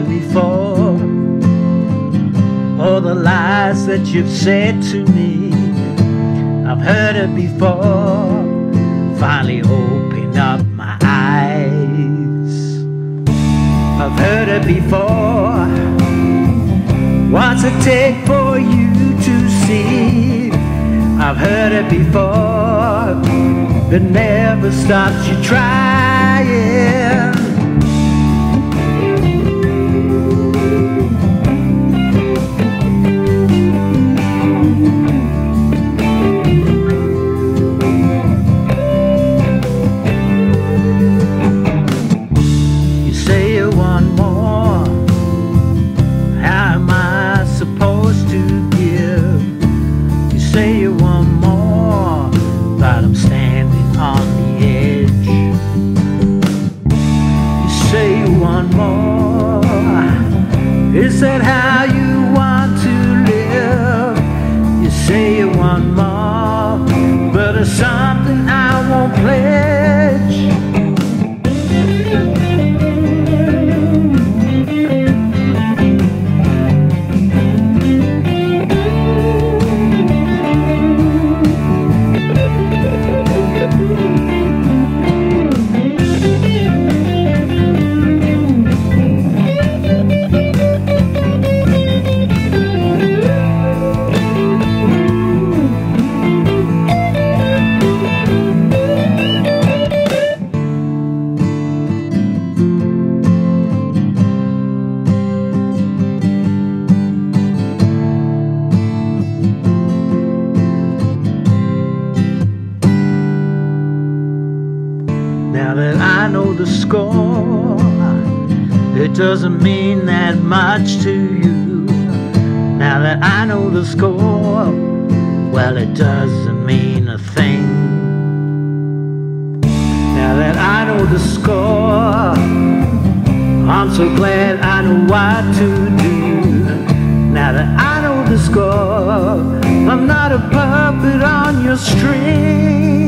it before. All the lies that you've said to me, I've heard it before. Finally open up my eyes. I've heard it before. What's it take for you to see? I've heard it before. It never stops you trying. Say you want more, but it's something Now that I know the score, it doesn't mean that much to you. Now that I know the score, well, it doesn't mean a thing. Now that I know the score, I'm so glad I know what to do. Now that I know the score, I'm not a puppet on your string.